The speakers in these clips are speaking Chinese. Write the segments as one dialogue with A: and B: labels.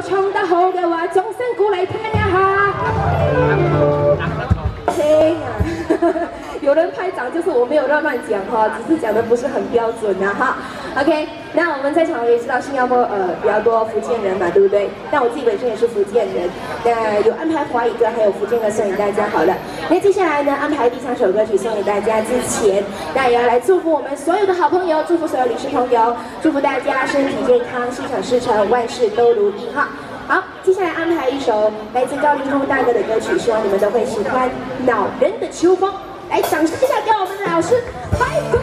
A: 有唱得好嘅话，掌声鼓励听一下。听啊，有人拍掌就是我没有乱乱讲哈，只是讲的不是很标准呐哈。OK，那我们在场也知道新加坡呃比较多福建人嘛，对不对？那我自己本身也是福建人，那有安排华语歌还有福建歌送给大家好了。那接下来呢，安排第三首歌曲送给大家之前，那也要来祝福我们所有的好朋友，祝福所有女士朋友，祝福大家身体健康，心想事成，万事都如意哈。好，接下来安排一首来自高凌风大哥的歌曲，希望你们都会喜欢《恼人的秋风》。来，掌声一下给我们的老师，白狗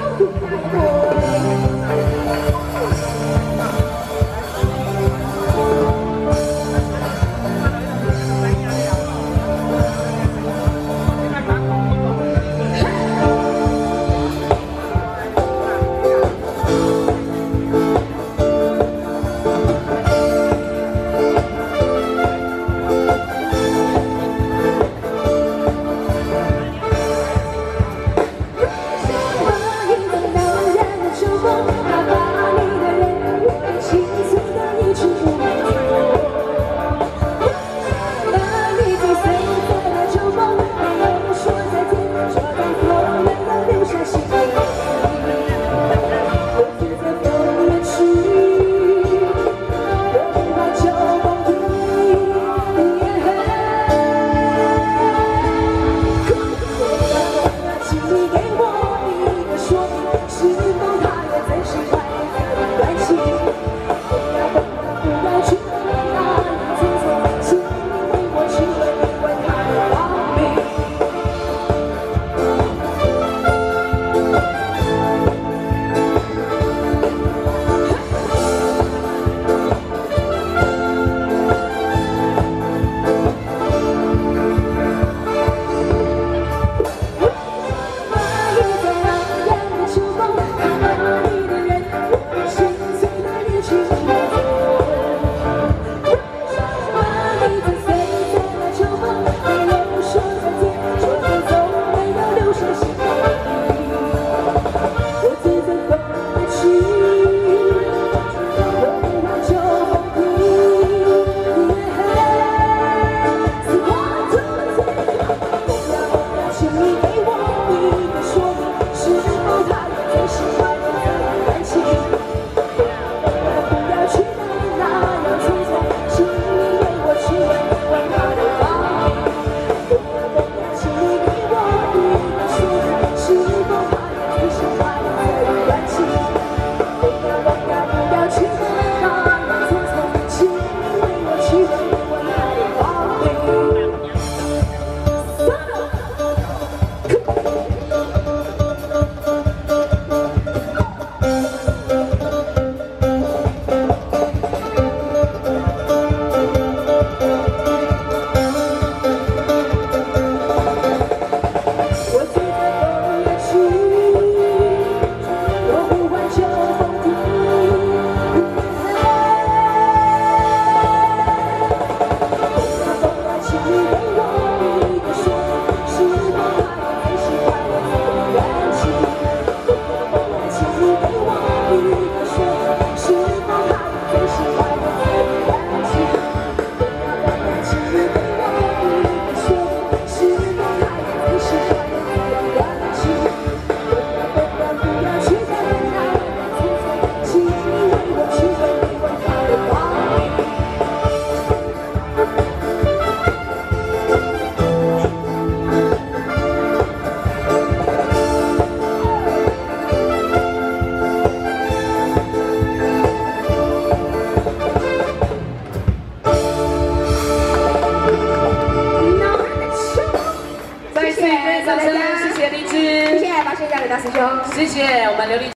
A: 师兄。
B: 谢谢我们琉璃。